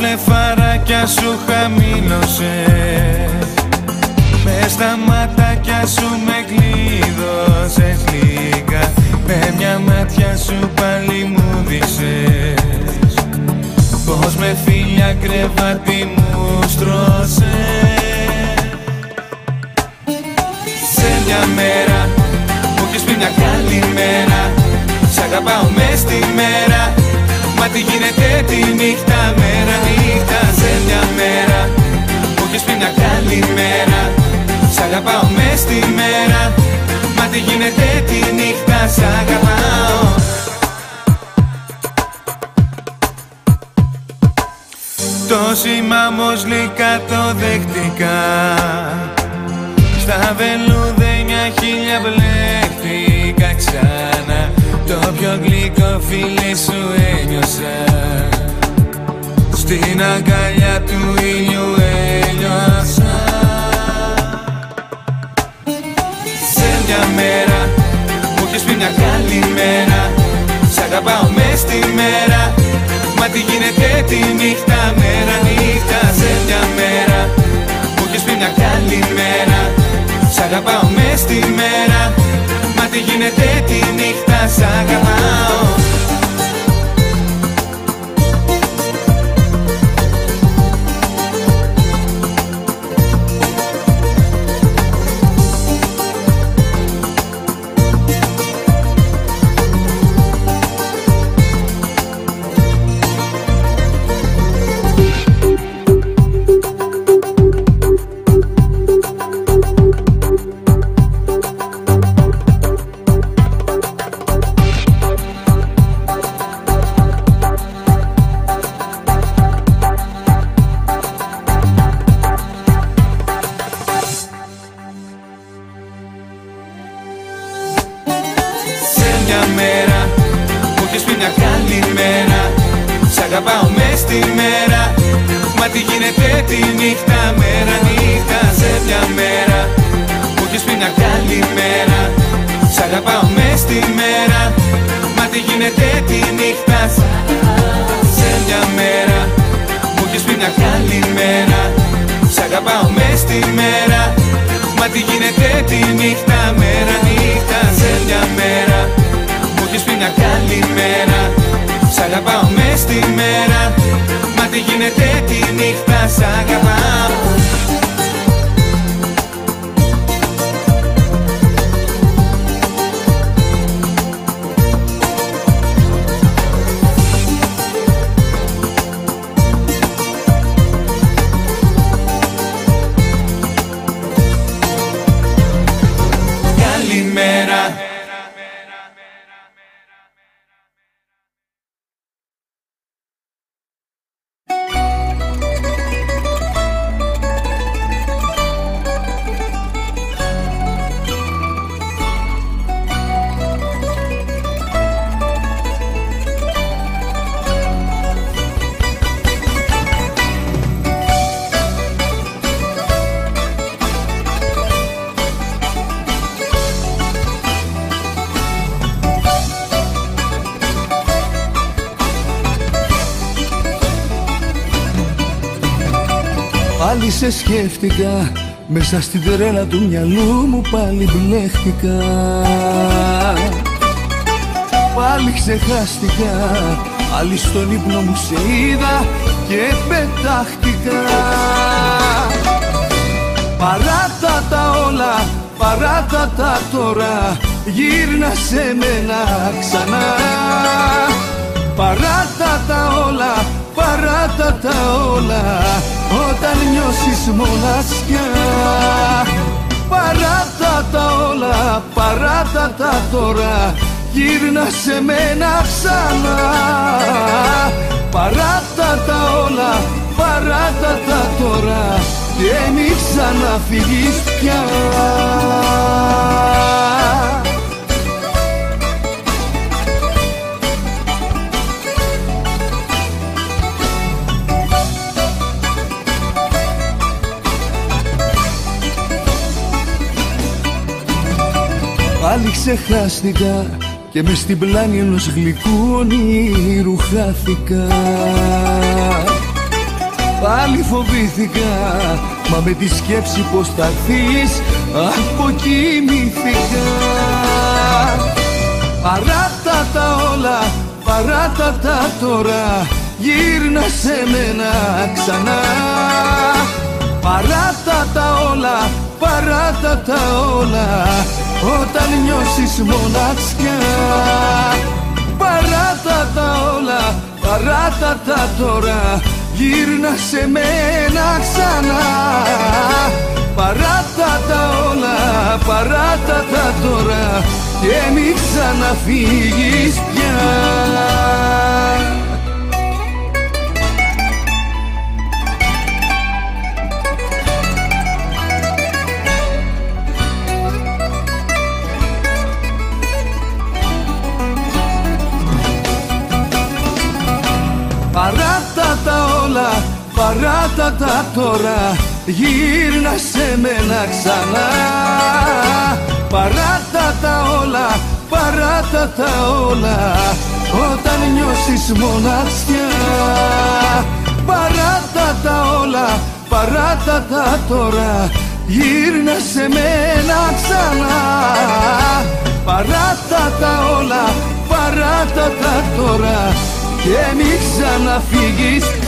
Τα βλεφαράκια σου χαμήλωσες. Μες στα μάτια σου με κλείδωσες λίγα Με μια μάτια σου πάλι μου δείξες Πως με φίλια κρεβάτι μου στρώσες. Σε μια μέρα μου έχεις πει μια καλημέρα Σ' αγαπάω μες στη μέρα Μα τι γίνεται τη νύχτα μέρα νύχτα σε μια μέρα. Μου έχεις πει μια καλημέρα Σ' αγαπάω μες στη μέρα. Μα τι γίνεται τη νύχτα σ' αγαπάω. Το σήμα όμως το δεχτικά Στα βελούδενια χίλια βλέχτηκα ξανά Το πιο γλυκό φίλι σου ένιωσα. Στην αγκαλιά του ήλιου ένιωσα. Σε μια μέρα μου έχεις πει μια καλημέρα Σ' αγαπάω μες στη μέρα. Μα τι γίνεται τη νύχτα μέρα νύχτα. Σε μια μέρα Μου έχεις πει μια καλημέρα Σ' αγαπάω μες στη μέρα Μα τι γίνεται τη νύχτα σ' αγαπάω μου έχεις πει μια καλημέρα. Σ' αγαπάω μες στη μέρα. Μα τι γίνεται τη νύχτα μέρα νύχτα Σε μια μέρα. Μου έχεις πει μια καλημέρα. Σ' αγαπάω μες στη μέρα. Μα τι γίνεται τη νύχτα Σε μια μέρα. Μου έχεις πει μια καλημέρα. Σ' αγαπάω μες στη μέρα. Μα τι γίνεται τη νύχτα μέρα νύχτα σε μια μέρα. Μου έχεις πει μια καλημέρα Σ' αγαπάω μες στη μέρα. Μα τι γίνεται τη νύχτα σ' αγαπάω σε σκέφτηκα Μέσα στην τρέλα του μυαλού μου πάλι μπλέχτηκα. Πάλι ξεχάστηκα. Πάλι στον ύπνο μου σε είδα και πετάχτηκα. Παράτα τα όλα, παράτα τα τώρα Γύρνα σε μένα ξανά. Παράτα τα όλα, παράτα τα όλα Όταν νιώσεις μοναξιά Παράτα τα όλα, παράτα τα τώρα Γύρνα σε μένα ξανά. Παράτα τα όλα, παράτα τα τώρα Και μη ξαναφύγεις πια Πάλι ξεχάστηκα και μες στην πλάνη ενός γλυκού όνειρου χάθηκα. Πάλι φοβήθηκα Μα με τη σκέψη πως θα έρθεις αποκοιμήθηκα. Παράτα τα όλα, παράτα τα τώρα Γύρνα σε μένα ξανά. Παράτα τα όλα, παράτα τα όλα Όταν νιώσεις μοναξιά. Παράτα τα όλα, παράτα τα τώρα Γύρνα σε μένα ξανά. Παράτα τα όλα, παράτα τα τώρα Και μη ξαναφύγεις πια Γύρνα σε μένα ξανά. Παράτα τα όλα, παράτα τα όλα Όταν νιώσεις μοναξιά. Παράτα τα όλα, παράτα τα τώρα Γύρνα σε μένα ξανά. Παράτα τα όλα, παράτα τα τώρα και μη ξαναφύγεις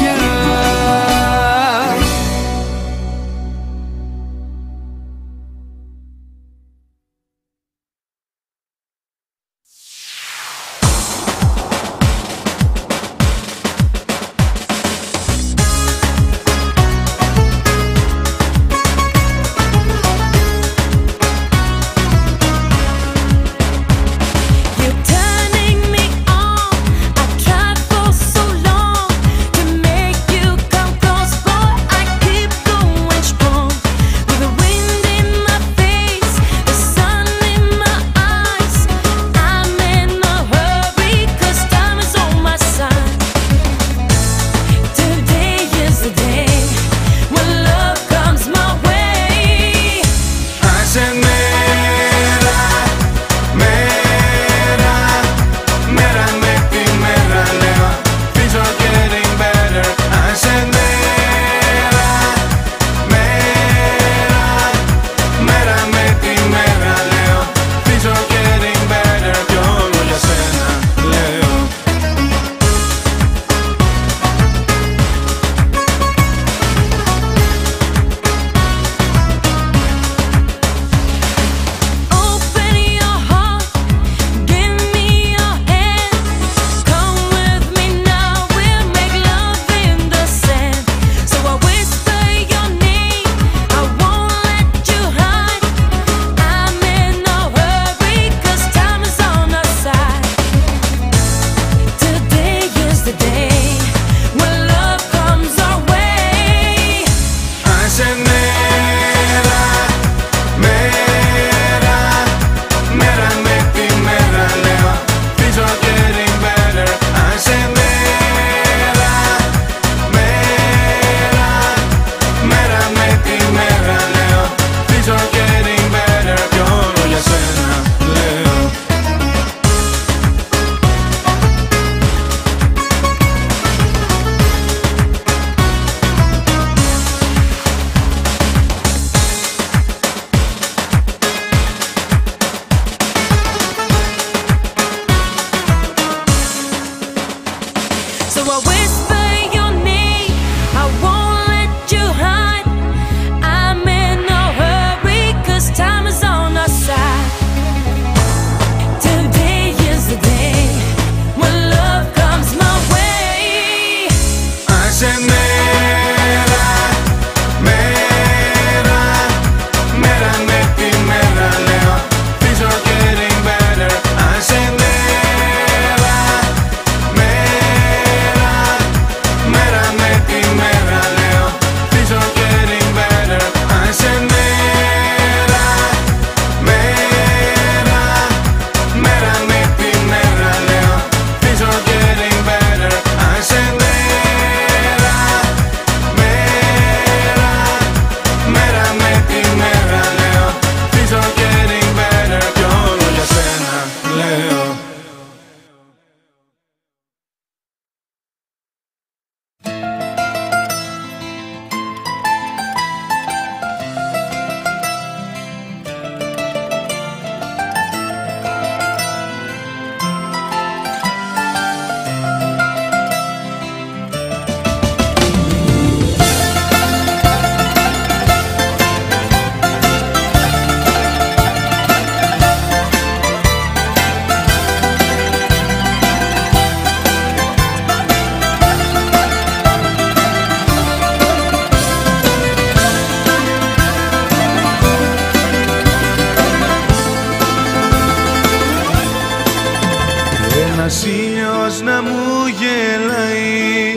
ένας ήλιος να μου γελάει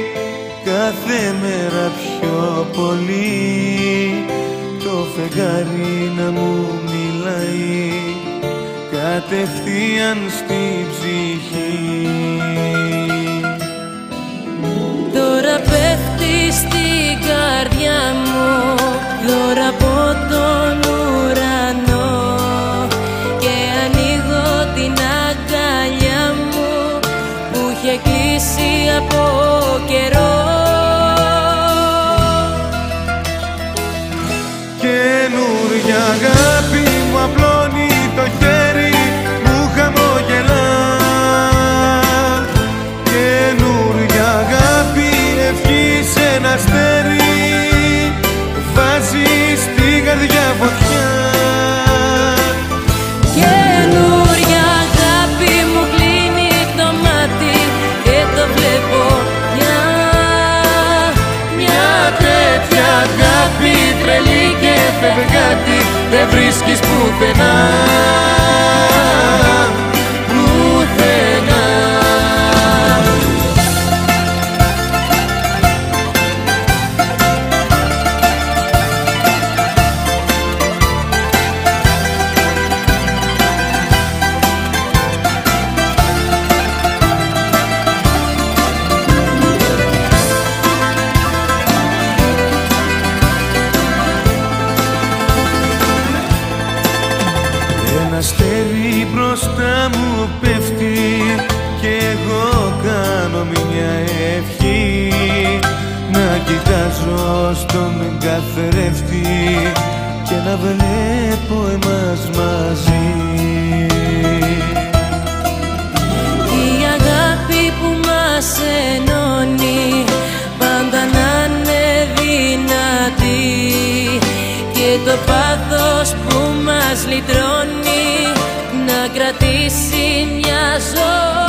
κάθε μέρα πιο πολύ. Το φεγγάρι να μου μιλάει κατευθείαν στη ψυχή. Τώρα πέφτει στην καρδιά μου δώρα από καιρό δεν βρίσκεις πουθενά να βλέπω εμάς μαζί. Η αγάπη που μας ενώνει πάντα να είναι δυνατή. Και το πάθος που μας λυτρώνει κρατήσει μια ζωή